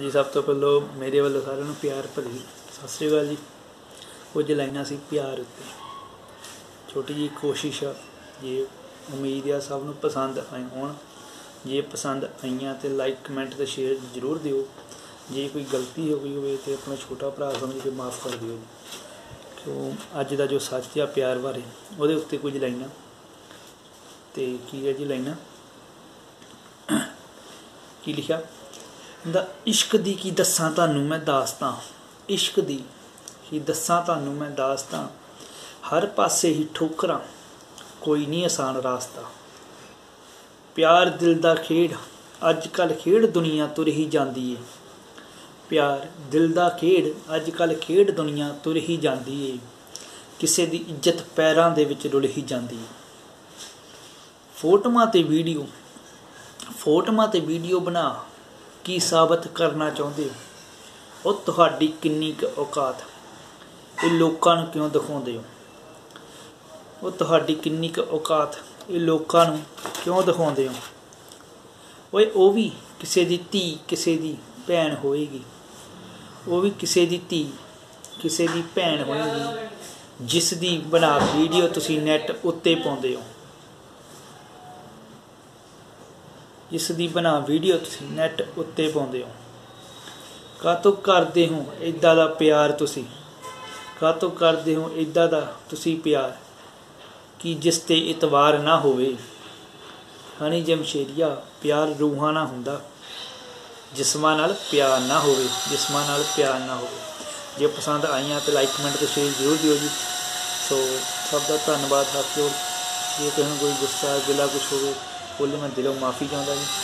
ਜੀ, ਸਭ ਤੋਂ ਪਹਿਲਾਂ ਮੇਰੇ ਵੱਲੋਂ ਸਾਰਿਆਂ ਨੂੰ ਪਿਆਰ ਭਰੀ ਸਤਿ ਸ੍ਰੀ ਅਕਾਲ ਜੀ। ਕੁਝ ਲਾਈਨਾਂ ਸੀ ਪਿਆਰ ਉੱਤੇ। ਛੋਟੀ ਜੀ ਕੋਸ਼ਿਸ਼ ਆ, ਜੇ ਉਮੀਦ ਆ ਸਭ ਨੂੰ ਪਸੰਦ ਆਏ ਹੋਣ, ਜੇ ਪਸੰਦ ਆਈਆਂ ਤੇ ਲਾਈਕ ਕਮੈਂਟ ਤੇ ਸ਼ੇਅਰ ਜ਼ਰੂਰ ਦਿਓ। ਜੇ ਕੋਈ ਗਲਤੀ ਹੋ ਗਈ ਹੋਵੇ ਤੇ ਆਪਣਾ ਛੋਟਾ ਭਰਾ ਸਮਝ ਕੇ ਮਾਫ ਕਰ ਦਿਓ ਜੀ। ਕਿਉਂ? ਅੱਜ ਦਾ ਜੋ ਸੱਚ ਆ, ਪਿਆਰ ਬਾਰੇ, ਉਹਦੇ ਉੱਤੇ ਕੁਝ ਲਾਈਨਾਂ। ਤੇ ਕੀ ਹੈ ਜੀ ਲਾਈਨਾਂ? ਕੀ ਲਿਖਿਆ? ਦਾ ਇਸ਼ਕ ਦੀ ਕੀ ਦੱਸਾਂ ਤੁਹਾਨੂੰ ਮੈਂ ਦਾਸਤਾਂ। ਇਸ਼ਕ ਦੀ ਕੀ ਦੱਸਾਂ ਤੁਹਾਨੂੰ ਮੈਂ ਦਾਸਤਾਂ। ਹਰ ਪਾਸੇ ਹੀ ਠੋਕਰਾਂ, ਕੋਈ ਨਹੀਂ ਆਸਾਨ ਰਾਸਤਾ। ਪਿਆਰ ਦਿਲ ਦਾ ਖੇਡ ਅੱਜ ਕੱਲ ਖੇਡ ਦੁਨੀਆ ਤੁਰ ਹੀ ਜਾਂਦੀ ਏ। ਪਿਆਰ ਦਿਲ ਦਾ ਖੇਡ ਅੱਜ ਕੱਲ ਖੇਡ ਦੁਨੀਆ ਤੁਰ ਹੀ ਜਾਂਦੀ ਏ। ਕਿਸੇ ਦੀ ਇੱਜ਼ਤ ਪੈਰਾਂ ਦੇ ਵਿੱਚ ਰੁਲ ਹੀ ਜਾਂਦੀ ਏ। ਫੋਟੋਆਂ ਤੇ ਵੀਡੀਓ, ਫੋਟੋਆਂ ਤੇ ਵੀਡੀਓ ਬਣਾ ਕੀ ਸਾਬਤ ਕਰਨਾ ਚਾਹੁੰਦੇ ਹੋ? ਉਹ ਤੁਹਾਡੀ ਕਿੰਨੀ ਕੁ ਔਕਾਤ ਇਹ ਲੋਕਾਂ ਨੂੰ ਕਿਉਂ ਦਿਖਾਉਂਦੇ ਹੋ? ਉਹ ਤੁਹਾਡੀ ਕਿੰਨੀ ਕੁ ਔਕਾਤ ਇਹ ਲੋਕਾਂ ਨੂੰ ਕਿਉਂ ਦਿਖਾਉਂਦੇ ਹੋ? ਓਏ, ਉਹ ਵੀ ਕਿਸੇ ਦੀ ਧੀ, ਕਿਸੇ ਦੀ ਭੈਣ ਹੋਏਗੀ। ਉਹ ਵੀ ਕਿਸੇ ਦੀ ਧੀ, ਕਿਸੇ ਦੀ ਭੈਣ ਹੋਏਗੀ, ਜਿਸ ਦੀ ਬਣਾ ਵੀਡੀਓ ਤੁਸੀਂ ਨੈਟ ਉੱਤੇ ਪਾਉਂਦੇ ਹੋ। ਜਿਸ ਦੀ ਬਣਾ ਵੀਡੀਓ ਤੁਸੀਂ ਨੈਟ ਉੱਤੇ ਪਾਉਂਦੇ ਹੋ। ਕਾਤੋਂ ਕਰਦੇ ਹੋ ਇਦਾਂ ਦਾ ਪਿਆਰ ਤੁਸੀਂ? ਕਾਤੋਂ ਕਰਦੇ ਹੋ ਇਦਾਂ ਦਾ ਤੁਸੀਂ ਪਿਆਰ? ਕਿ ਜਿਸ ਤੇ ਇਤਵਾਰ ਨਾ ਹੋਵੇ। ਹਣੀ ਜਮਸ਼ੇਰੀਆ ਪਿਆਰ ਰੂਹਾਂ ਨਾਲ ਹੁੰਦਾ, ਜਿਸਮਾਂ ਨਾਲ ਪਿਆਰ ਨਾ ਹੋਵੇ, ਜਿਸਮਾਂ ਨਾਲ ਪਿਆਰ ਨਾ ਹੋਵੇ। ਜੇ ਪਸੰਦ ਆਈਆਂ ਤੇ ਲਾਈਕ ਕਮੈਂਟ ਤੇ ਸ਼ੇਅਰ ਜ਼ਰੂਰ ਦਿਓ ਜੀ। ਸੋ, ਸਭ ਦਾ ਧੰਨਵਾਦ, ਹੱਥ ਜੋੜ ਜੇ ਕਿਸੇ ਨੂੰ ਕੋਈ ਗੁੱਸਾ, ਗਿਲਾ ਕੁਝ ਹੋਵੇ ਬੋਲੇ ਮੈਂ ਦਿਲੋਂ ਮਾਫੀ ਚਾਹੁੰਦਾ ਜੀ।